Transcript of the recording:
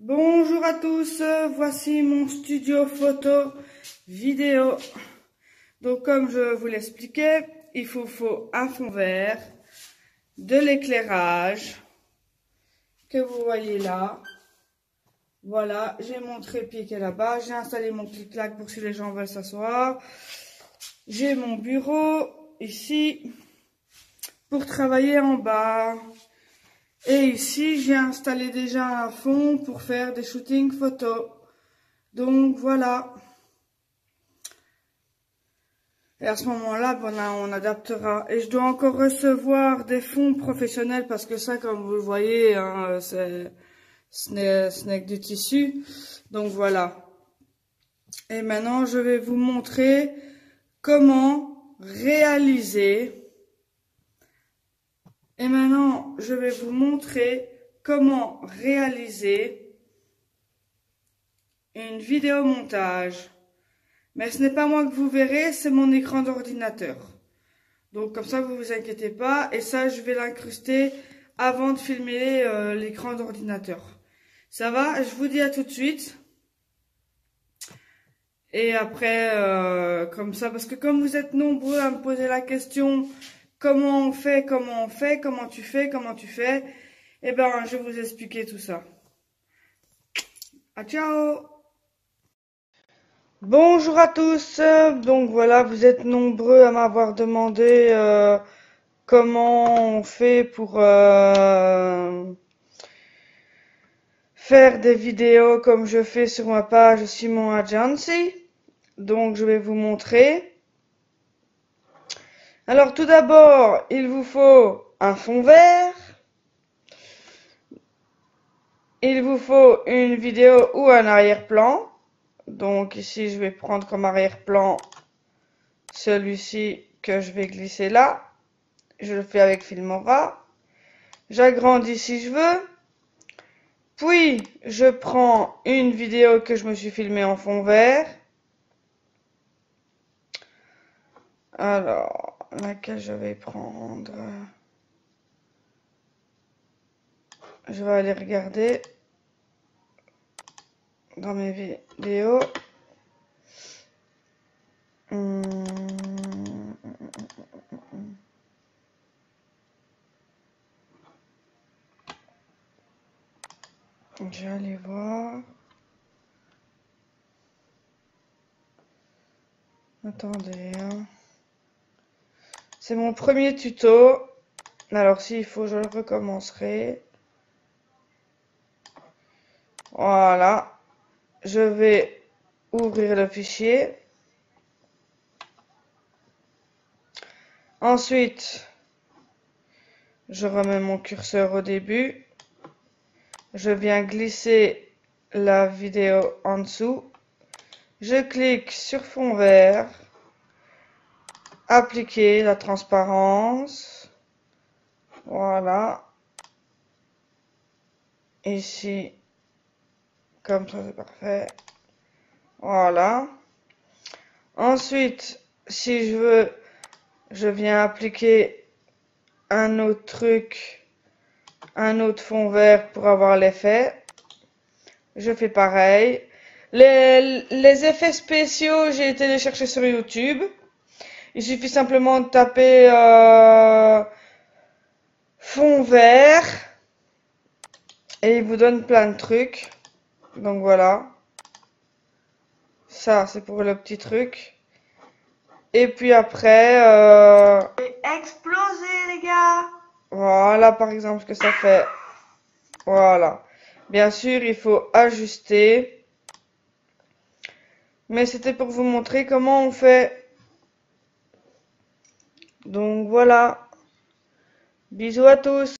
Bonjour à tous, voici mon studio photo vidéo. Donc comme je vous l'expliquais, il faut, faut un fond vert, de l'éclairage que vous voyez là. Voilà, j'ai mon trépied qui est là-bas, j'ai installé mon clic-clac pour si les gens veulent s'asseoir. J'ai mon bureau ici pour travailler en bas. Et ici, j'ai installé déjà un fond pour faire des shootings photos. Donc voilà. Et à ce moment-là, on, adaptera. Et je dois encore recevoir des fonds professionnels parce que ça, comme vous le voyez, hein, ce n'est que du tissu. Donc voilà. Et maintenant, je vais vous montrer comment réaliser et maintenant, je vais vous montrer comment réaliser une vidéo montage. Mais ce n'est pas moi que vous verrez, c'est mon écran d'ordinateur. Donc comme ça, vous vous inquiétez pas. Et ça, je vais l'incruster avant de filmer euh, l'écran d'ordinateur. Ça va? Je vous dis à tout de suite. Et après, euh, comme ça, parce que comme vous êtes nombreux à me poser la question comment on fait, comment on fait, comment tu fais, comment tu fais. Eh ben, je vais vous expliquer tout ça. À ciao Bonjour à tous. Donc voilà, vous êtes nombreux à m'avoir demandé euh, comment on fait pour euh, faire des vidéos comme je fais sur ma page Simon Agency. Donc je vais vous montrer. Alors tout d'abord, il vous faut un fond vert. Il vous faut une vidéo ou un arrière-plan. Donc ici, je vais prendre comme arrière-plan celui-ci que je vais glisser là. Je le fais avec Filmora. J'agrandis si je veux. Puis, je prends une vidéo que je me suis filmée en fond vert. Alors, laquelle je vais prendre. Je vais aller regarder dans mes vidéos. Aller voir. Attendez, hein. C'est mon premier tuto. Alors s'il faut, je le recommencerai. Voilà. Je vais ouvrir le fichier. Ensuite, je remets mon curseur au début. Je viens glisser la vidéo en dessous. Je clique sur fond vert appliquer la transparence. Voilà. Ici, comme ça c'est parfait. Voilà. Ensuite, si je veux, je viens appliquer un autre truc, un autre fond vert pour avoir l'effet. Je fais pareil. Les, les effets spéciaux, j'ai été les chercher sur YouTube. Il suffit simplement de taper euh, fond vert et il vous donne plein de trucs. Donc voilà. Ça, c'est pour le petit truc. Et puis après... Euh... Exploser, les gars Voilà, par exemple, ce que ça fait. Voilà. Bien sûr, il faut ajuster. Mais c'était pour vous montrer comment on fait voilà. Bisous à tous.